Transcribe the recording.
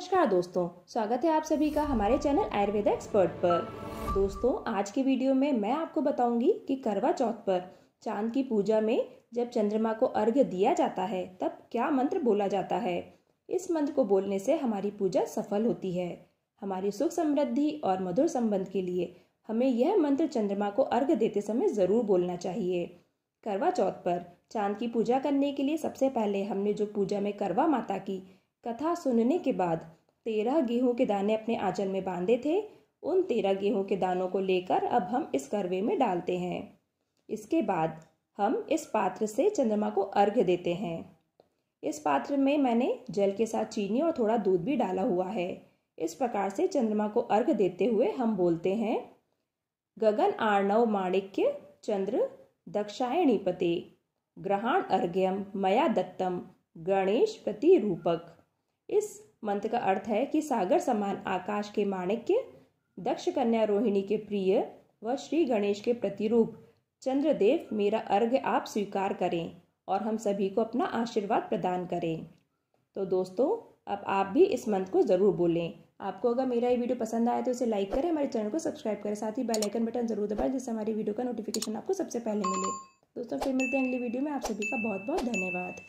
नमस्कार दोस्तों, स्वागत है आप सभी का हमारे चैनल आयुर्वेद एक्सपर्ट पर। दोस्तों, आज की वीडियो में मैं आपको बताऊँगी कि करवा चौथ पर चाँद की पूजा में जब चंद्रमा को अर्घ्य दिया जाता है, तब क्या मंत्र बोला जाता है? इस मंत्र को बोलने से हमारी पूजा सफल होती है। हमारी सुख समृद्धि और मधुर संबंध के लिए हमें यह मंत्र चंद्रमा को अर्घ्य देते समय ज़रूर बोलना चाहिए। करवा चौथ पर चाँद की पूजा करने के लिए सबसे पहले हमने जो पूजा में करवा माता की कथा सुनने के बाद तेरह गेहूँ के दाने अपने आंचल में बांधे थे। उन तेरह गेहूँ के दानों को लेकर अब हम इस करवे में डालते हैं। इसके बाद हम इस पात्र से चंद्रमा को अर्घ्य देते हैं। इस पात्र में मैंने जल के साथ चीनी और थोड़ा दूध भी डाला हुआ है। इस प्रकार से चंद्रमा को अर्घ्य देते हुए हम बोलते हैं, गगन आर्णव माणिक्य चंद्र दक्षायणीपते, ग्रहण अर्घ्यम मया दत्तम गणेश प्रतिरूपक। इस मंत्र का अर्थ है कि सागर समान आकाश के माणिक्य, दक्ष कन्या रोहिणी के प्रिय व श्री गणेश के प्रतिरूप, चंद्रदेव मेरा अर्घ्य आप स्वीकार करें और हम सभी को अपना आशीर्वाद प्रदान करें। तो दोस्तों, अब आप भी इस मंत्र को ज़रूर बोलें। आपको अगर मेरा ये वीडियो पसंद आया तो इसे लाइक करें, हमारे चैनल को सब्सक्राइब करें, साथ ही बेल आइकन बटन ज़रूर दबाएँ, जिससे हमारी वीडियो का नोटिफिकेशन आपको सबसे पहले मिले। दोस्तों, फिर मिलते हैं अगली वीडियो में। आप सभी का बहुत बहुत धन्यवाद।